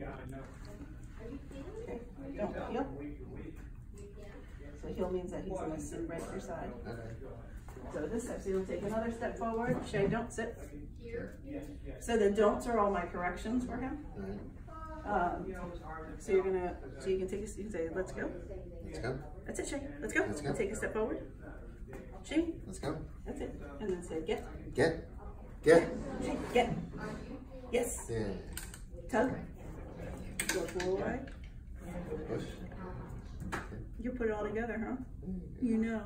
Okay, don't heel. So heel means that he's gonna sit right at your side. So this step, so you'll take another step forward. Shay, don't sit. So the don'ts are all my corrections for him. Um, so you're gonna, so you can take, a, you can say, let's go. Let's go. That's it, Shay. Let's go. Let's go. Take a step forward. Shay, Let's go. that's it. And then say, get. Get. Get. Get. Yes. Yeah. Tug. Go forward. Push. You put it all together, huh? You know.